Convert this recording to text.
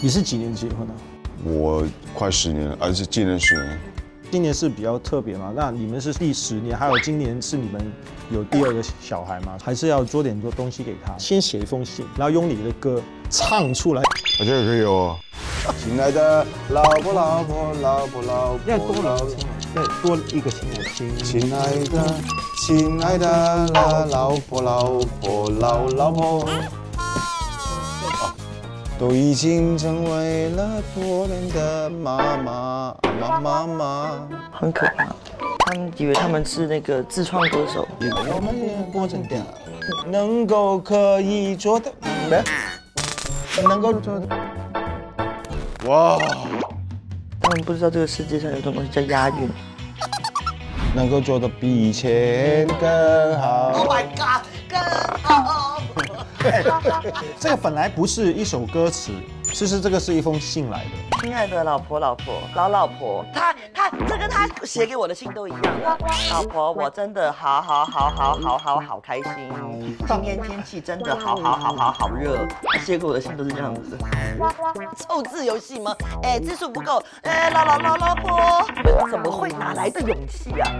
你是几年结婚的？我快十年了，而且今年十年。今年是比较特别嘛？那你们是第十年，还有今年是你们有第二个小孩吗？还是要做点多东西给他？先写一封信，然后用你的歌唱出来。我觉得可以哦。亲爱的老婆，老婆，老婆，老婆，要多老婆，要多一个亲爱的。亲爱的，亲爱的老老婆，老婆，老老婆。都已经成为了多年的妈妈，妈妈妈，很可怕。他们以为他们是那个自创歌手。我们也过成点了，能够可以做的，能够做的。哇！他们不知道这个世界上有种东西叫押韵。能够做的比以前更好。Oh my god！这个本来不是一首歌词，其实这个是一封信来的。亲爱的老婆，老婆，老老婆，他他这跟他写给我的信都一样。老婆，我真的好好好好好好好开心。今天天气真的好好好好好热。写给我的信都是这样子。凑字游戏吗？哎，字数不够。哎，老老老老婆，怎么会？哪来的勇气啊？